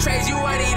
trades, you ain't even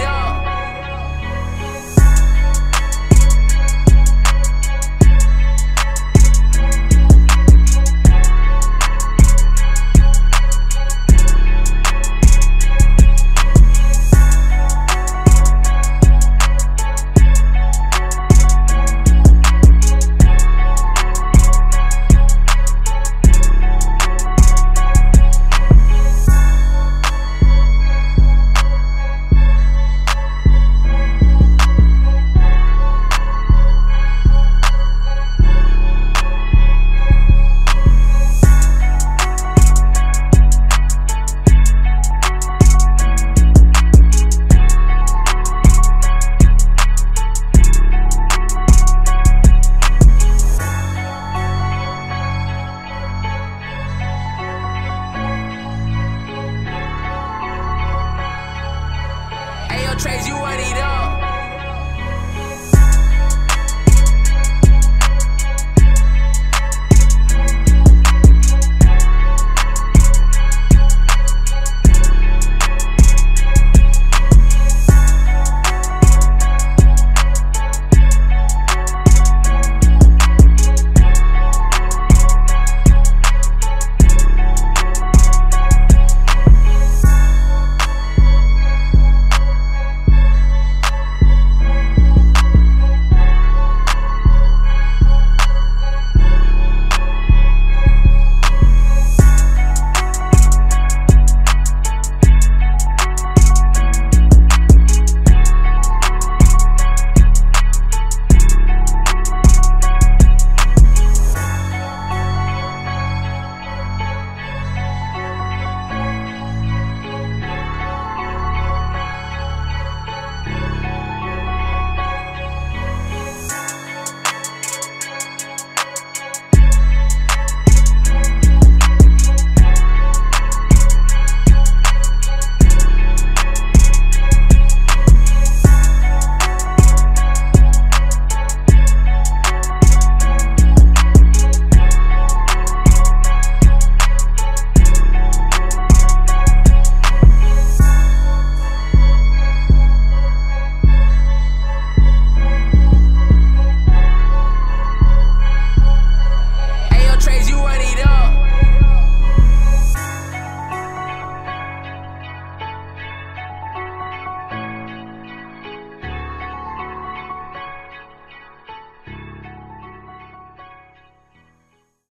trades you ain't even